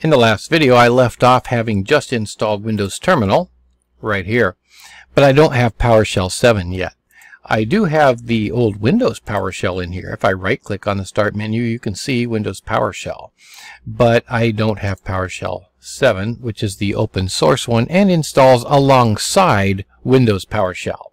In the last video, I left off having just installed Windows Terminal, right here, but I don't have PowerShell 7 yet. I do have the old Windows PowerShell in here. If I right-click on the Start menu, you can see Windows PowerShell, but I don't have PowerShell 7, which is the open source one, and installs alongside Windows PowerShell.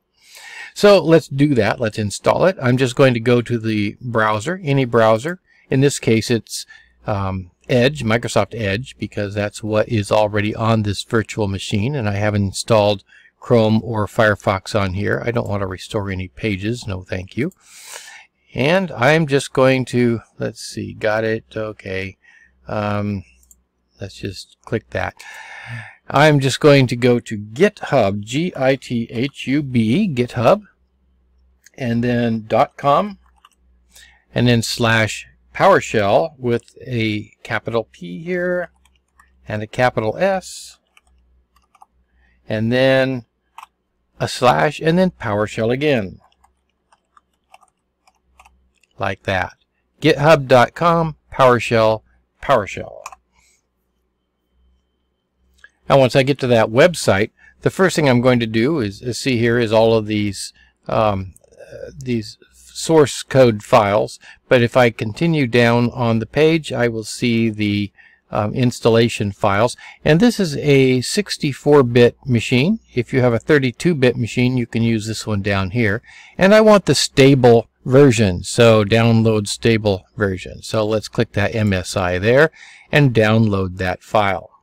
So let's do that. Let's install it. I'm just going to go to the browser, any browser. In this case, it's um, Edge, Microsoft Edge, because that's what is already on this virtual machine, and I haven't installed Chrome or Firefox on here. I don't want to restore any pages, no thank you. And I'm just going to, let's see, got it, okay. Um, let's just click that. I'm just going to go to GitHub, G-I-T-H-U-B, GitHub, and then dot .com, and then slash PowerShell with a capital P here and a capital S. And then a slash and then PowerShell again. Like that. github.com PowerShell PowerShell now once I get to that website the first thing I'm going to do is, is see here is all of these um, these source code files, but if I continue down on the page, I will see the um, installation files. And this is a 64-bit machine. If you have a 32-bit machine, you can use this one down here. And I want the stable version, so download stable version. So let's click that MSI there and download that file.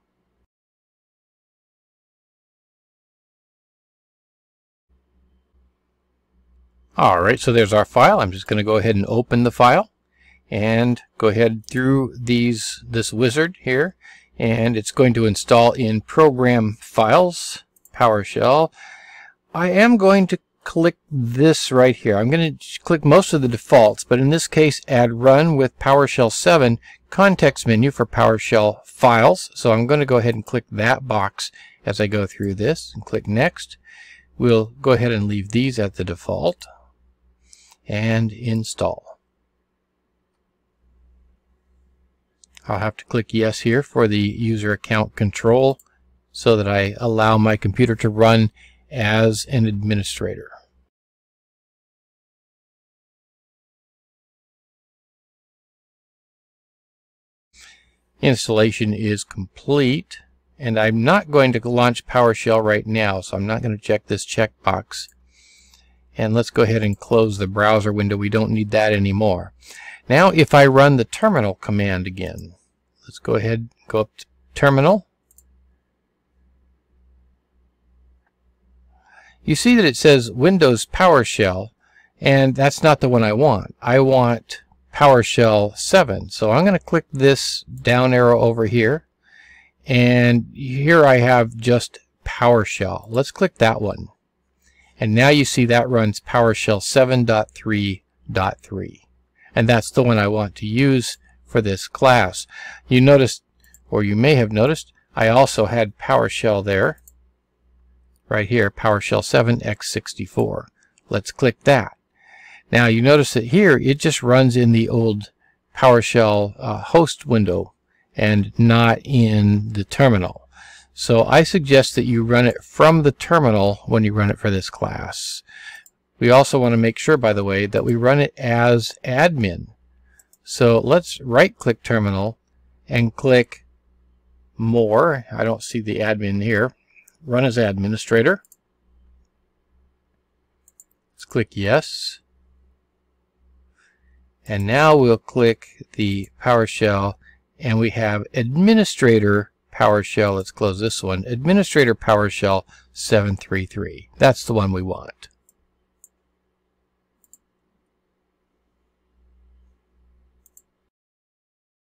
Alright, so there's our file. I'm just going to go ahead and open the file and go ahead through these this wizard here and it's going to install in program files PowerShell. I am going to click this right here. I'm going to click most of the defaults, but in this case add run with PowerShell 7 context menu for PowerShell files. So I'm going to go ahead and click that box as I go through this and click next. We'll go ahead and leave these at the default and install. I'll have to click yes here for the user account control so that I allow my computer to run as an administrator. Installation is complete and I'm not going to launch PowerShell right now so I'm not going to check this checkbox and let's go ahead and close the browser window. We don't need that anymore. Now if I run the terminal command again, let's go ahead, go up to terminal. You see that it says Windows PowerShell, and that's not the one I want. I want PowerShell 7. So I'm going to click this down arrow over here, and here I have just PowerShell. Let's click that one. And now you see that runs PowerShell 7.3.3. And that's the one I want to use for this class. You noticed, or you may have noticed, I also had PowerShell there, right here, PowerShell 7 x64. Let's click that. Now you notice that here it just runs in the old PowerShell uh, host window and not in the terminal. So I suggest that you run it from the terminal when you run it for this class. We also want to make sure, by the way, that we run it as admin. So let's right-click terminal and click more. I don't see the admin here. Run as administrator. Let's click yes. And now we'll click the PowerShell and we have administrator PowerShell, let's close this one, Administrator PowerShell 733. That's the one we want.